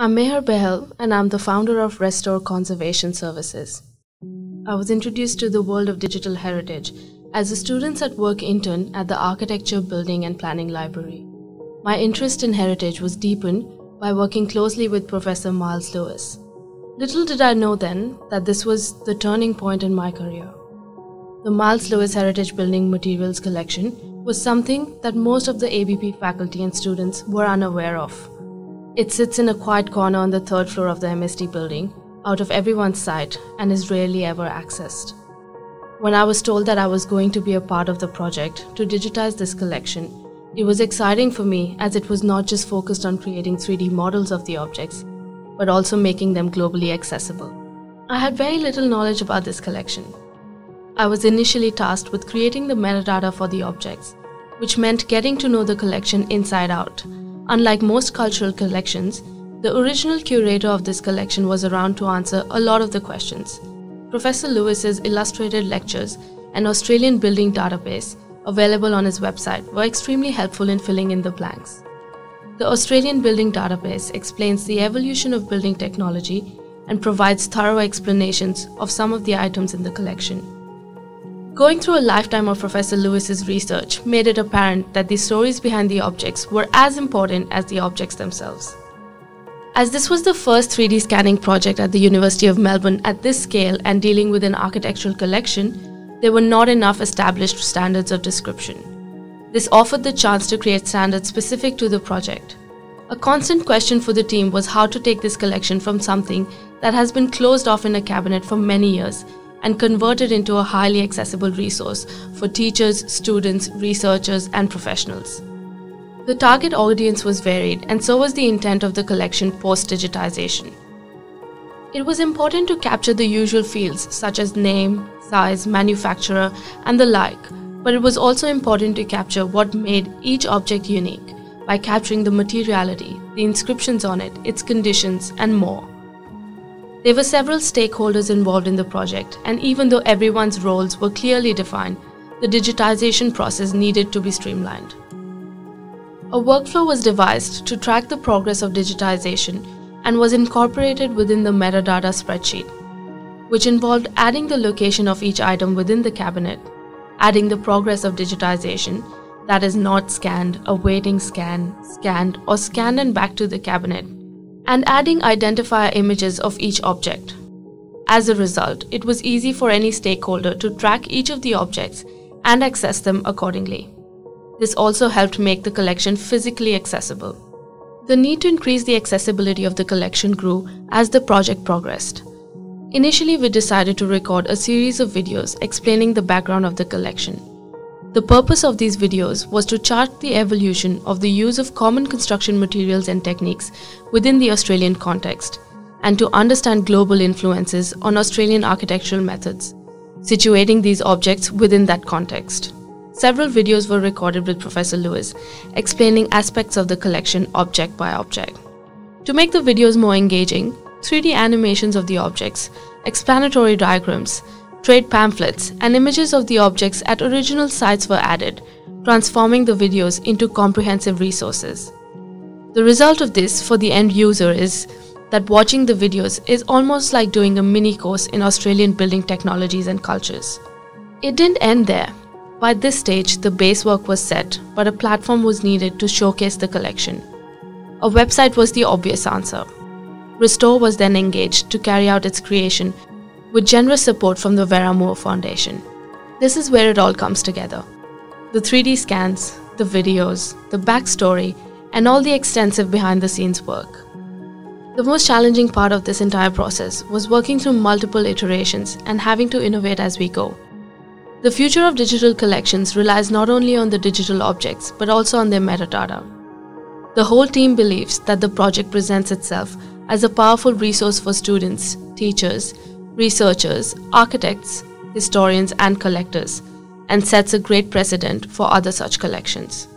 I'm Meher Bahl, and I'm the founder of Restore Conservation Services. I was introduced to the world of digital heritage as a student at work intern at the Architecture, Building and Planning Library. My interest in heritage was deepened by working closely with Professor Miles Lewis. Little did I know then that this was the turning point in my career. The Miles Lewis Heritage Building Materials Collection was something that most of the ABP faculty and students were unaware of. It sits in a quiet corner on the third floor of the MSD building, out of everyone's sight, and is rarely ever accessed. When I was told that I was going to be a part of the project to digitize this collection, it was exciting for me as it was not just focused on creating 3D models of the objects, but also making them globally accessible. I had very little knowledge about this collection. I was initially tasked with creating the metadata for the objects, which meant getting to know the collection inside out Unlike most cultural collections, the original curator of this collection was around to answer a lot of the questions. Professor Lewis's illustrated lectures and Australian building database available on his website were extremely helpful in filling in the blanks. The Australian Building Database explains the evolution of building technology and provides thorough explanations of some of the items in the collection. Going through a lifetime of Professor Lewis's research made it apparent that the stories behind the objects were as important as the objects themselves. As this was the first 3D scanning project at the University of Melbourne at this scale and dealing with an architectural collection, there were not enough established standards of description. This offered the chance to create standards specific to the project. A constant question for the team was how to take this collection from something that has been closed off in a cabinet for many years and convert it into a highly accessible resource for teachers, students, researchers, and professionals. The target audience was varied, and so was the intent of the collection post digitization. It was important to capture the usual fields such as name, size, manufacturer, and the like, but it was also important to capture what made each object unique by capturing the materiality, the inscriptions on it, its conditions, and more. There were several stakeholders involved in the project, and even though everyone's roles were clearly defined, the digitization process needed to be streamlined. A workflow was devised to track the progress of digitization and was incorporated within the metadata spreadsheet, which involved adding the location of each item within the cabinet, adding the progress of digitization, that is not scanned, awaiting scan, scanned, or scanned and back to the cabinet, and adding identifier images of each object. As a result, it was easy for any stakeholder to track each of the objects and access them accordingly. This also helped make the collection physically accessible. The need to increase the accessibility of the collection grew as the project progressed. Initially, we decided to record a series of videos explaining the background of the collection. The purpose of these videos was to chart the evolution of the use of common construction materials and techniques within the Australian context, and to understand global influences on Australian architectural methods, situating these objects within that context. Several videos were recorded with Professor Lewis, explaining aspects of the collection object by object. To make the videos more engaging, 3D animations of the objects, explanatory diagrams, trade pamphlets, and images of the objects at original sites were added, transforming the videos into comprehensive resources. The result of this for the end user is that watching the videos is almost like doing a mini course in Australian building technologies and cultures. It didn't end there. By this stage, the base work was set, but a platform was needed to showcase the collection. A website was the obvious answer. Restore was then engaged to carry out its creation with generous support from the Vera Moore Foundation. This is where it all comes together. The 3D scans, the videos, the backstory, and all the extensive behind the scenes work. The most challenging part of this entire process was working through multiple iterations and having to innovate as we go. The future of digital collections relies not only on the digital objects but also on their metadata. The whole team believes that the project presents itself as a powerful resource for students, teachers, researchers, architects, historians, and collectors, and sets a great precedent for other such collections.